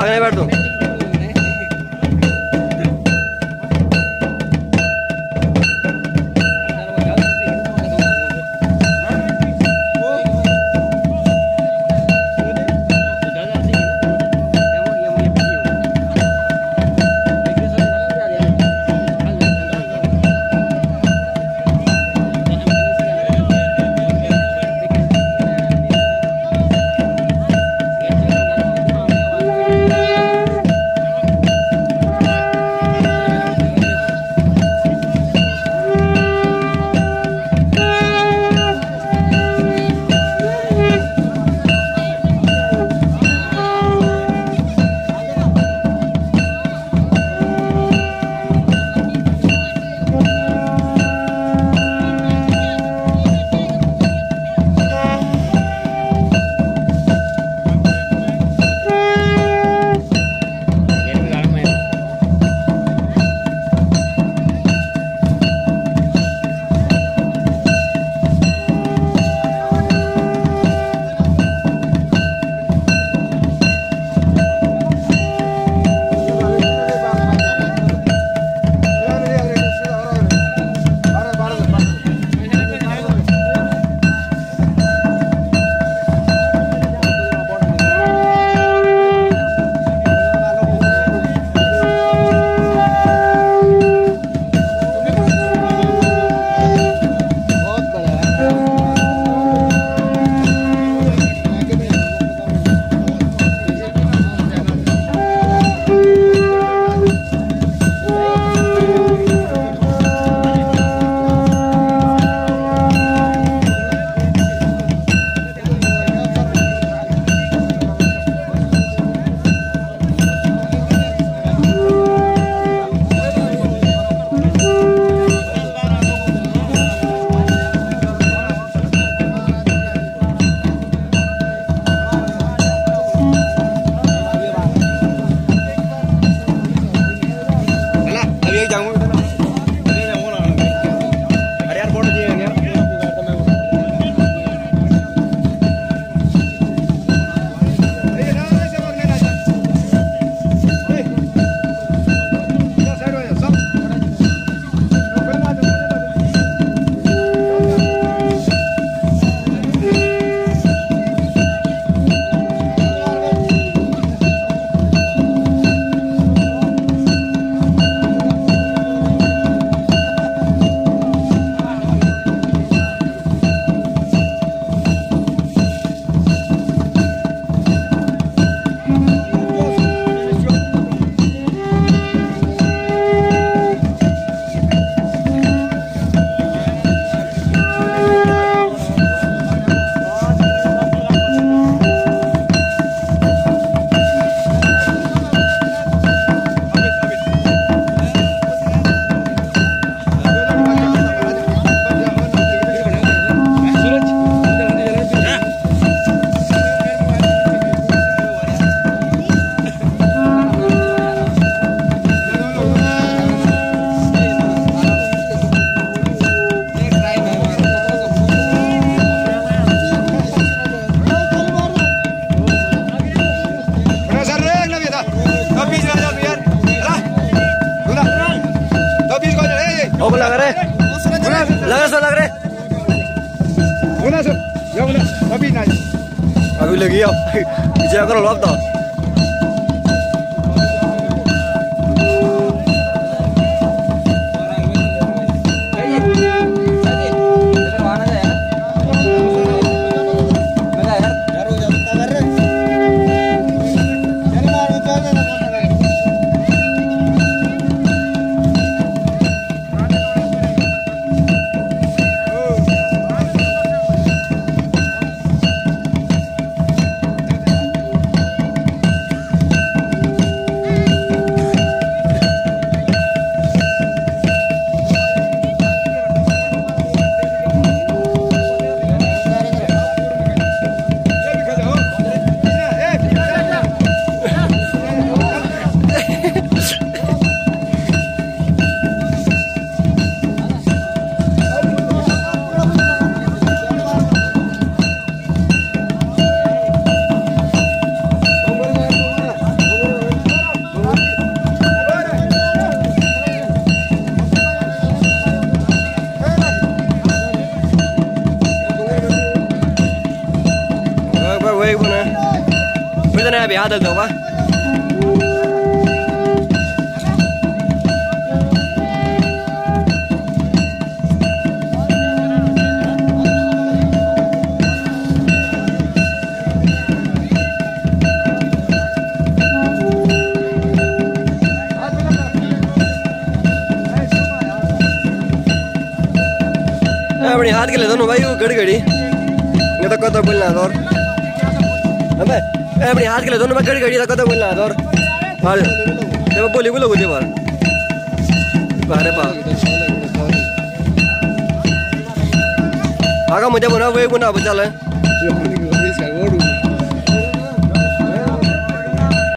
आगे बैठ दो। Lagi so lagi re. Una so. Ya una. Tapi na. Aku ba? अपनी हाथ के ले दोनों भाई वो घड़ी ये तो कतो बोलना दौर अबे अपनी हाथ के लिए दोनों भाई घड़ी तो कतो बोलना और जब बोली बोलो गुजे बार अरे पा आगा मुझे बुना वही गुना बचा ले।